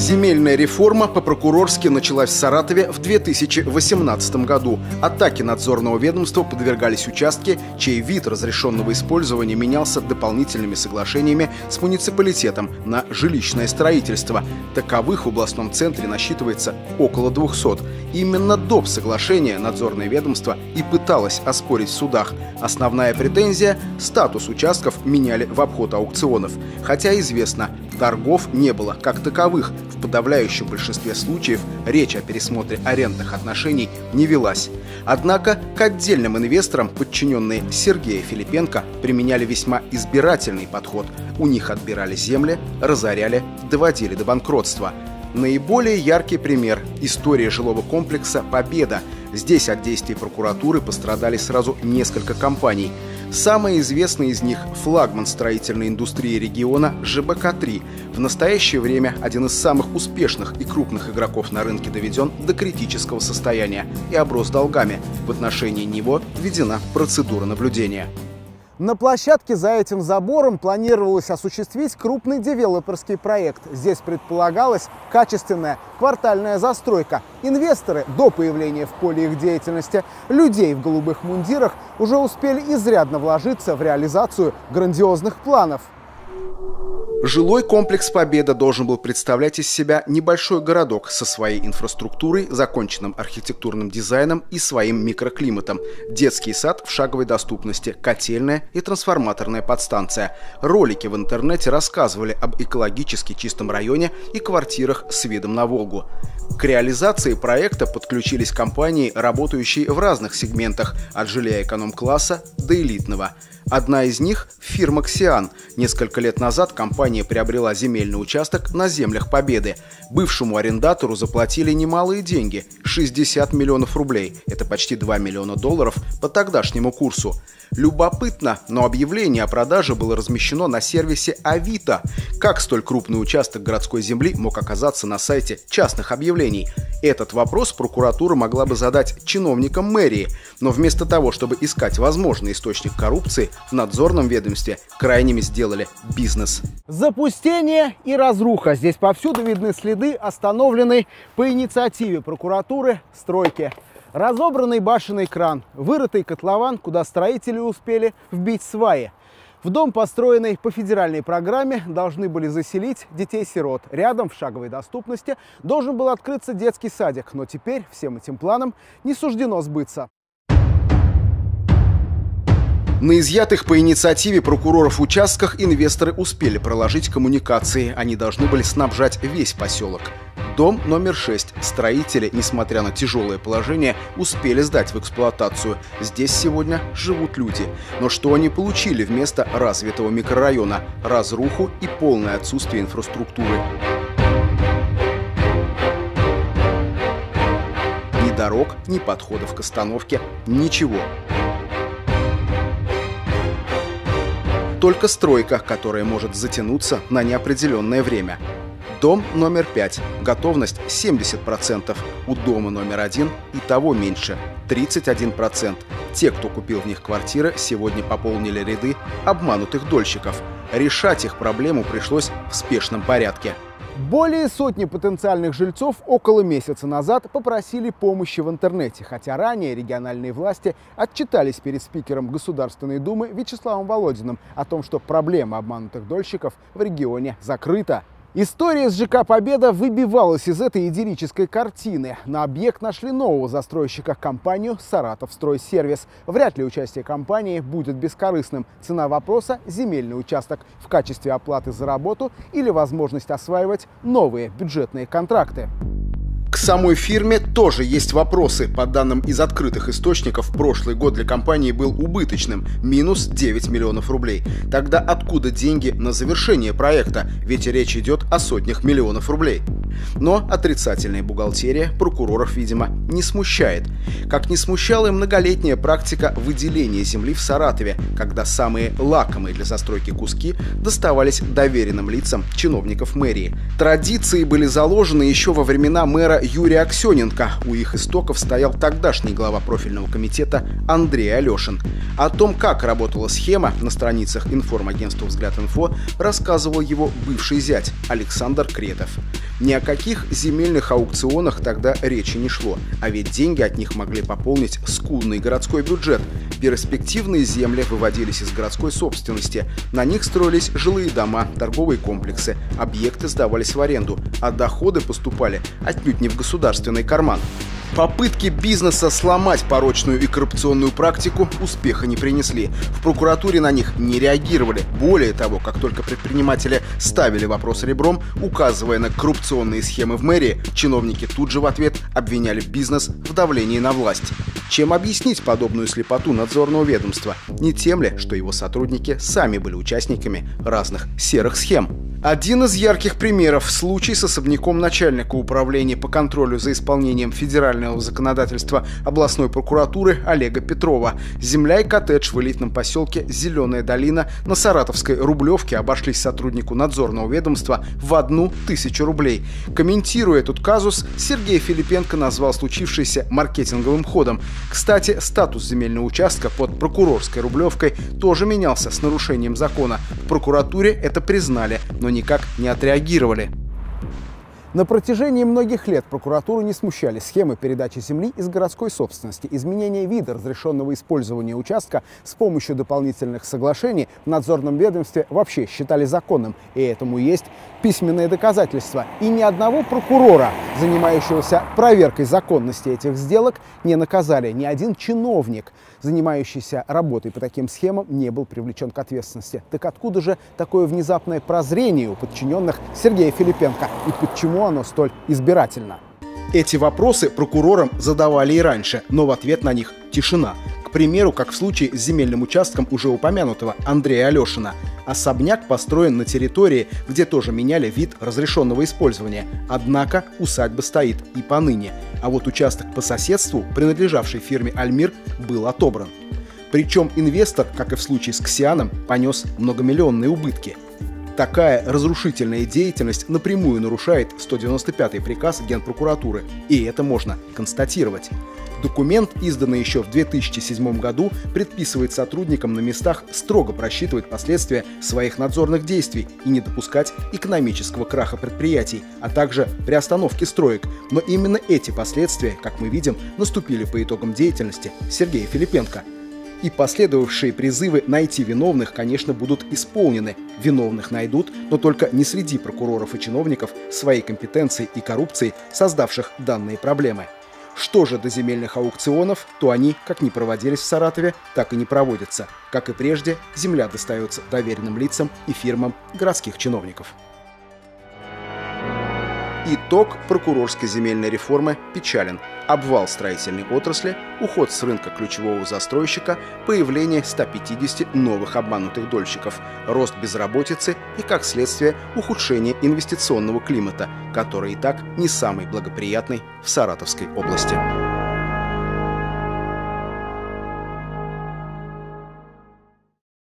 Земельная реформа по-прокурорски началась в Саратове в 2018 году. Атаки надзорного ведомства подвергались участки, чей вид разрешенного использования менялся дополнительными соглашениями с муниципалитетом на жилищное строительство. Таковых в областном центре насчитывается около 200. Именно доп. соглашения надзорное ведомство и пыталось оспорить в судах. Основная претензия – статус участков меняли в обход аукционов. Хотя известно, торгов не было как таковых. В подавляющем большинстве случаев речь о пересмотре арендных отношений не велась. Однако к отдельным инвесторам, подчиненные Сергея Филипенко, применяли весьма избирательный подход. У них отбирали земли, разоряли, доводили до банкротства – Наиболее яркий пример – история жилого комплекса «Победа». Здесь от действий прокуратуры пострадали сразу несколько компаний. Самый известный из них – флагман строительной индустрии региона ЖБК-3. В настоящее время один из самых успешных и крупных игроков на рынке доведен до критического состояния и оброс долгами. В отношении него введена процедура наблюдения. На площадке за этим забором планировалось осуществить крупный девелоперский проект. Здесь предполагалась качественная квартальная застройка. Инвесторы до появления в поле их деятельности людей в голубых мундирах уже успели изрядно вложиться в реализацию грандиозных планов. Жилой комплекс «Победа» должен был представлять из себя небольшой городок со своей инфраструктурой, законченным архитектурным дизайном и своим микроклиматом. Детский сад в шаговой доступности, котельная и трансформаторная подстанция. Ролики в интернете рассказывали об экологически чистом районе и квартирах с видом на Волгу. К реализации проекта подключились компании, работающие в разных сегментах, от жилья эконом-класса до элитного – Одна из них – фирма «Ксиан». Несколько лет назад компания приобрела земельный участок на землях Победы. Бывшему арендатору заплатили немалые деньги – 60 миллионов рублей. Это почти 2 миллиона долларов по тогдашнему курсу. Любопытно, но объявление о продаже было размещено на сервисе Авито. Как столь крупный участок городской земли мог оказаться на сайте частных объявлений? Этот вопрос прокуратура могла бы задать чиновникам мэрии, но вместо того, чтобы искать возможный источник коррупции, в надзорном ведомстве крайними сделали бизнес. Запустение и разруха. Здесь повсюду видны следы остановленной по инициативе прокуратуры стройки. Разобранный башенный кран, вырытый котлован, куда строители успели вбить сваи. В дом, построенный по федеральной программе, должны были заселить детей-сирот. Рядом, в шаговой доступности, должен был открыться детский садик. Но теперь всем этим планам не суждено сбыться. На изъятых по инициативе прокуроров участках инвесторы успели проложить коммуникации. Они должны были снабжать весь поселок. Дом номер 6. Строители, несмотря на тяжелое положение, успели сдать в эксплуатацию. Здесь сегодня живут люди. Но что они получили вместо развитого микрорайона? Разруху и полное отсутствие инфраструктуры. Ни дорог, ни подходов к остановке, ничего. Только стройка, которая может затянуться на неопределенное время. Дом номер 5. Готовность 70%. У дома номер 1 и того меньше. 31%. Те, кто купил в них квартиры, сегодня пополнили ряды обманутых дольщиков. Решать их проблему пришлось в спешном порядке. Более сотни потенциальных жильцов около месяца назад попросили помощи в интернете, хотя ранее региональные власти отчитались перед спикером Государственной Думы Вячеславом Володиным о том, что проблема обманутых дольщиков в регионе закрыта. История с ЖК «Победа» выбивалась из этой идиллической картины. На объект нашли нового застройщика – компанию «Саратов Стройсервис». Вряд ли участие компании будет бескорыстным. Цена вопроса – земельный участок в качестве оплаты за работу или возможность осваивать новые бюджетные контракты. К самой фирме тоже есть вопросы. По данным из открытых источников, прошлый год для компании был убыточным – минус 9 миллионов рублей. Тогда откуда деньги на завершение проекта? Ведь речь идет о сотнях миллионов рублей. Но отрицательная бухгалтерия прокуроров, видимо, не смущает. Как не смущала и многолетняя практика выделения земли в Саратове, когда самые лакомые для застройки куски доставались доверенным лицам чиновников мэрии. Традиции были заложены еще во времена мэра Юрия Аксененко. У их истоков стоял тогдашний глава профильного комитета Андрей Алешин. О том, как работала схема на страницах информагентства «Взгляд инфо» рассказывал его бывший зять Александр Кретов. Ни о каких земельных аукционах тогда речи не шло, а ведь деньги от них могли пополнить скудный городской бюджет. Перспективные земли выводились из городской собственности. На них строились жилые дома, торговые комплексы, объекты сдавались в аренду, а доходы поступали отнюдь не в государственный карман. Попытки бизнеса сломать порочную и коррупционную практику успеха не принесли. В прокуратуре на них не реагировали. Более того, как только предприниматели ставили вопрос ребром, указывая на коррупционные схемы в мэрии, чиновники тут же в ответ обвиняли бизнес в давлении на власть. Чем объяснить подобную слепоту надзорного ведомства? Не тем ли, что его сотрудники сами были участниками разных серых схем? Один из ярких примеров – случай с особняком начальника управления по контролю за исполнением федерального законодательства областной прокуратуры Олега Петрова. Земля и коттедж в элитном поселке Зеленая долина на Саратовской Рублевке обошлись сотруднику надзорного ведомства в одну тысячу рублей. Комментируя этот казус, Сергей Филипенко назвал случившееся маркетинговым ходом. Кстати, статус земельного участка под прокурорской Рублевкой тоже менялся с нарушением закона. В прокуратуре это признали, но никак не отреагировали. На протяжении многих лет прокуратуру не смущали схемы передачи земли из городской собственности, изменение вида разрешенного использования участка с помощью дополнительных соглашений в надзорном ведомстве вообще считали законным, и этому есть письменные доказательства. И ни одного прокурора, занимающегося проверкой законности этих сделок, не наказали. Ни один чиновник, занимающийся работой по таким схемам, не был привлечен к ответственности. Так откуда же такое внезапное прозрение у подчиненных Сергея Филипенко? И почему оно столь избирательно? Эти вопросы прокурорам задавали и раньше, но в ответ на них тишина. К примеру, как в случае с земельным участком уже упомянутого Андрея Алешина. Особняк построен на территории, где тоже меняли вид разрешенного использования. Однако усадьба стоит и поныне. А вот участок по соседству, принадлежавший фирме «Альмир», был отобран. Причем инвестор, как и в случае с Ксианом, понес многомиллионные убытки – Такая разрушительная деятельность напрямую нарушает 195-й приказ Генпрокуратуры, и это можно констатировать. Документ, изданный еще в 2007 году, предписывает сотрудникам на местах строго просчитывать последствия своих надзорных действий и не допускать экономического краха предприятий, а также приостановки строек. Но именно эти последствия, как мы видим, наступили по итогам деятельности Сергея Филипенко – и последовавшие призывы найти виновных, конечно, будут исполнены. Виновных найдут, но только не среди прокуроров и чиновников своей компетенции и коррупции, создавших данные проблемы. Что же до земельных аукционов, то они как не проводились в Саратове, так и не проводятся. Как и прежде, земля достается доверенным лицам и фирмам городских чиновников. Итог прокурорской земельной реформы печален. Обвал строительной отрасли, уход с рынка ключевого застройщика, появление 150 новых обманутых дольщиков, рост безработицы и, как следствие, ухудшение инвестиционного климата, который и так не самый благоприятный в Саратовской области.